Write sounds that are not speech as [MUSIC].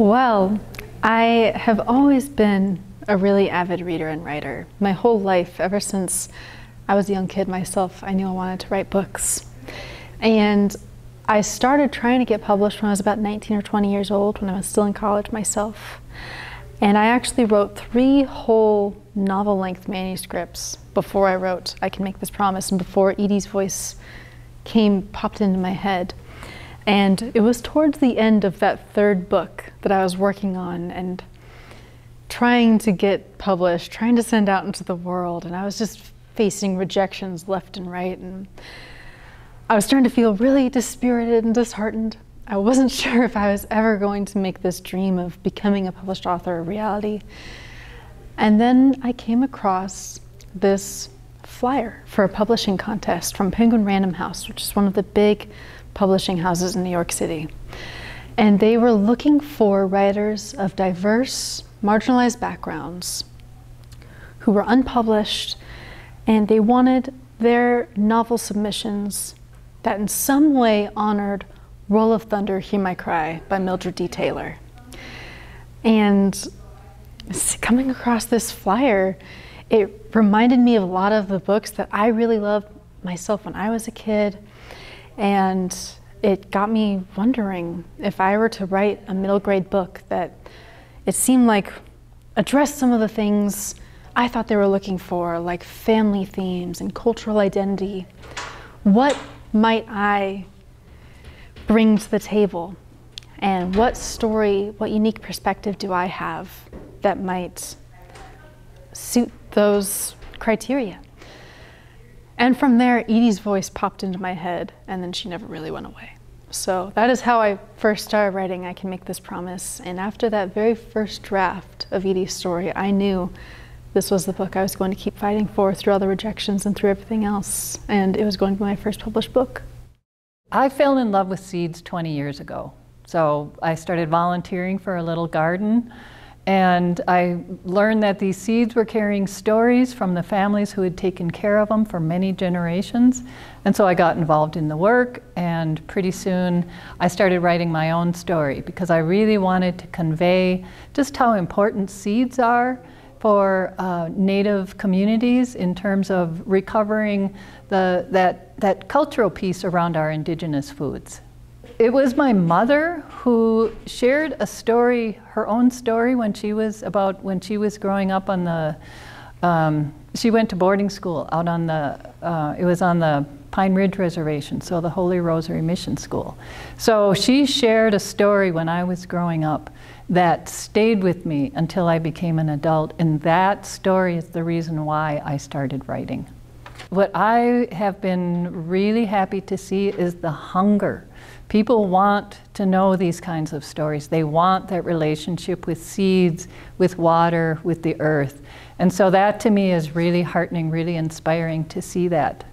Well, I have always been a really avid reader and writer. My whole life, ever since I was a young kid myself, I knew I wanted to write books. And I started trying to get published when I was about 19 or 20 years old, when I was still in college myself. And I actually wrote three whole novel length manuscripts before I wrote I Can Make This Promise and before Edie's voice came, popped into my head. And it was towards the end of that third book that I was working on and trying to get published, trying to send out into the world. And I was just facing rejections left and right. And I was starting to feel really dispirited and disheartened. I wasn't [LAUGHS] sure if I was ever going to make this dream of becoming a published author a reality. And then I came across this flyer for a publishing contest from Penguin Random House, which is one of the big publishing houses in New York City. And they were looking for writers of diverse, marginalized backgrounds who were unpublished, and they wanted their novel submissions that in some way honored Roll of Thunder, Hear My Cry by Mildred D. Taylor. And coming across this flyer, it reminded me of a lot of the books that I really loved myself when I was a kid and it got me wondering if I were to write a middle grade book that it seemed like addressed some of the things I thought they were looking for, like family themes and cultural identity. What might I bring to the table? And what story, what unique perspective do I have that might suit those criteria? And from there, Edie's voice popped into my head, and then she never really went away. So that is how I first started writing I Can Make This Promise. And after that very first draft of Edie's story, I knew this was the book I was going to keep fighting for through all the rejections and through everything else. And it was going to be my first published book. I fell in love with seeds 20 years ago. So I started volunteering for a little garden and I learned that these seeds were carrying stories from the families who had taken care of them for many generations. And so I got involved in the work, and pretty soon I started writing my own story because I really wanted to convey just how important seeds are for uh, Native communities in terms of recovering the, that, that cultural piece around our indigenous foods. It was my mother who shared a story, her own story, when she was about when she was growing up on the. Um, she went to boarding school out on the. Uh, it was on the Pine Ridge Reservation, so the Holy Rosary Mission School. So she shared a story when I was growing up that stayed with me until I became an adult, and that story is the reason why I started writing. What I have been really happy to see is the hunger People want to know these kinds of stories. They want that relationship with seeds, with water, with the earth. And so that to me is really heartening, really inspiring to see that.